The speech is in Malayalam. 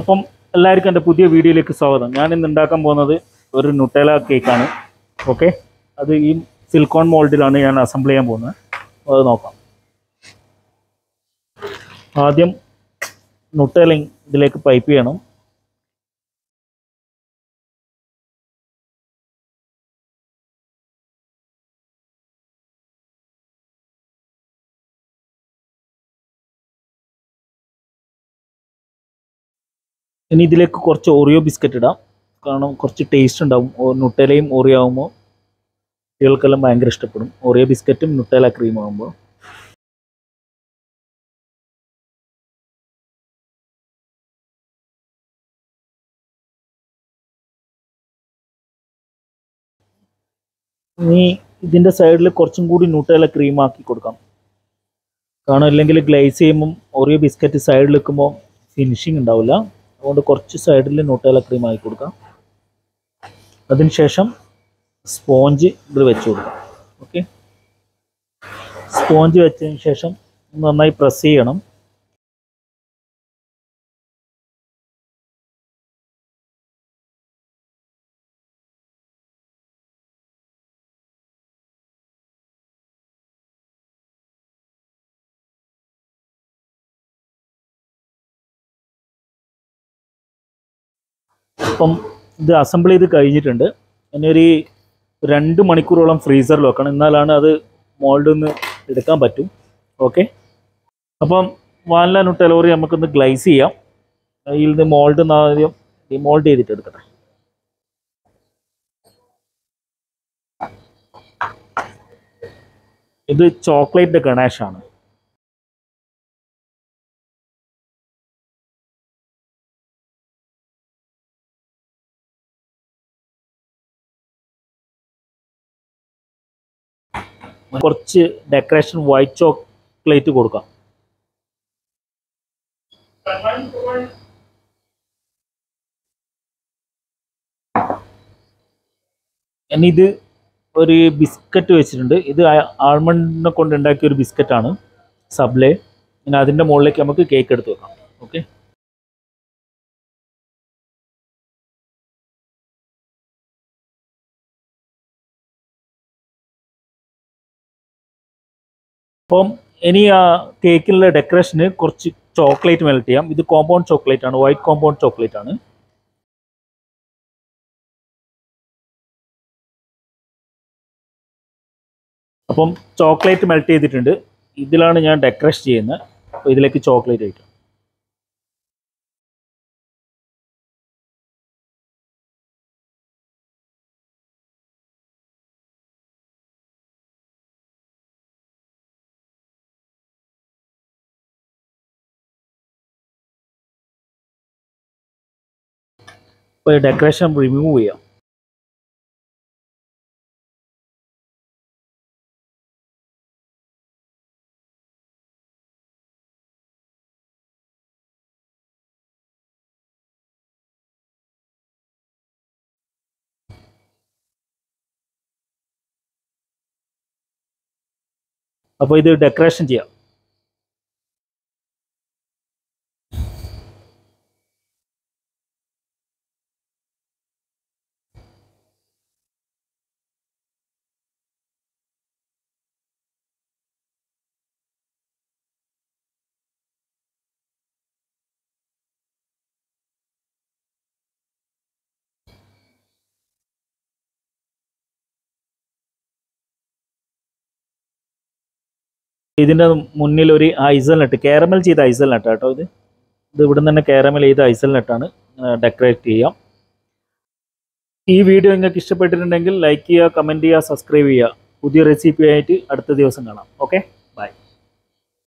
അപ്പം എല്ലാവർക്കും എന്റെ പുതിയ വീഡിയോയിലേക്ക് സ്വാഗതം. ഞാൻ ഇന്ന് ഉണ്ടാക്കാൻ പോകുന്നത് ഒരു നുട്ടേല കേക്കാണ് ഓക്കെ അത് ഈ സിലിക്കോൺ മോൾഡിലാണ് ഞാൻ അസംബിൾ ചെയ്യാൻ പോകുന്നത്. അത് നോക്കാം. ആദ്യം നുട്ടേല ഇതിലേക്ക് പൈപ്പ് ചെയ്യണം. ഇനി ഇതിലേക്ക് കുറച്ച് ഓറിയോ ബിസ്ക്കറ്റ് ഇടാം. കാരണം കുറച്ച് ടേസ്റ്റ് ഉണ്ടാവും. നുട്ടലയും ഓറിയോ ആകുമ്പോൾ കുട്ടികൾക്കെല്ലാം ഭയങ്കര ഇഷ്ടപ്പെടും. ഓറിയോ ബിസ്ക്കറ്റും നുട്ടേല ക്രീം ആകുമ്പോൾ ഇനി ഇതിന്റെ സൈഡിൽ കുറച്ചും കൂടി നുട്ടേല ക്രീം ആക്കി കൊടുക്കാം. കാരണം അല്ലെങ്കിൽ ഗ്ലേസ് ചെയ്യുമ്പം ഓറിയോ ബിസ്ക്കറ്റ് സൈഡിൽ വെക്കുമ്പോൾ ഫിനിഷിംഗ് ഉണ്ടാവില്ല. അതുകൊണ്ട് കുറച്ച് സൈഡിൽ നുട്ടേല ക്രീം ആക്കി കൊടുക്കാം. അതിനുശേഷം സ്പോഞ്ച് ഇതിൽ വെച്ച് കൊടുക്കാം. ഓക്കെ സ്പോഞ്ച് വെച്ചതിന് ശേഷം നന്നായി പ്രസ് ചെയ്യണം. അപ്പം ഇത് അസംബിൾ ചെയ്ത് കഴിഞ്ഞിട്ടുണ്ട്. ഇനി ഒരു രണ്ട് മണിക്കൂറോളം ഫ്രീസറിൽ വെക്കണം. എന്നാലാണ് അത് മോൾഡിൽ നിന്ന് എടുക്കാൻ പറ്റും. ഓക്കെ അപ്പം വാനില നുട്ടലോറി നമുക്കൊന്ന് ഗ്ലൈസ് ചെയ്യാം. ഇതിൽ നിന്ന് മോൾഡ് ആദ്യം ഡിമോൾഡ് ചെയ്തിട്ട് എടുക്കട്ടെ. ഇത് ചോക്ലേറ്റ് ഗണേഷ് കുറച്ച് ഡെക്കറേഷൻ വൈറ്റ് ചോക്ലേറ്റ് കൊടുക്കാം. ഇത് ഒരു ബിസ്ക്കറ്റ് വെച്ചിട്ടുണ്ട്. ഇത് ആൾമണ്ടിനെ കൊണ്ട് ഉണ്ടാക്കിയ ഒരു ബിസ്ക്കറ്റാണ് സബ്ലേ ഇനി അതിന്റെ മുകളിലേക്ക് നമുക്ക് കേക്ക് എടുത്ത് വെക്കാം. ഓക്കെ അപ്പം ഇനി ആ കേക്കിലുള്ള ഡെക്കറേഷന് കുറച്ച് ചോക്ലേറ്റ് മെൽറ്റ് ചെയ്യാം. ഇത് കോമ്പൗണ്ട് ചോക്ലേറ്റ് ആണ്. വൈറ്റ് കോമ്പൗണ്ട് ചോക്ലേറ്റ് ആണ്. അപ്പം ചോക്ലേറ്റ് മെൽറ്റ് ചെയ്തിട്ടുണ്ട്. ഇതിലാണ് ഞാൻ ഡെക്കറേഷൻ ചെയ്യുന്നത്. അപ്പോൾ ഇതിലേക്ക് ചോക്ലേറ്റ് ഇട്ടു. അപ്പോൾ ഡെക്കറേഷൻ റിമൂവ് ചെയ്യാം അപ്പോൾ ഇത് ഡെക്കറേഷൻ ചെയ്യാം ഇതിന്റെ മുന്നിൽ ഒരു ഐസൽ നട്ട് കാരമൽ ചെയ്ത ഐസൽ നട്ട് കേട്ടോ ഇത്. ഇത് ഇവിടെ നിന്ന് തന്നെ കാരമൽ ചെയ്ത ഐസൽ നട്ടാണ് ഡെക്കറേറ്റ് ചെയ്യാം. ഈ വീഡിയോ നിങ്ങൾക്ക് ഇഷ്ടപ്പെട്ടിട്ടുണ്ടെങ്കിൽ ലൈക്ക് ചെയ്യുക കമന്റ് ചെയ്യുക സബ്സ്ക്രൈബ് ചെയ്യുക. പുതിയ റെസിപ്പി ആയിട്ട് അടുത്ത ദിവസം കാണാം. ഓക്കെ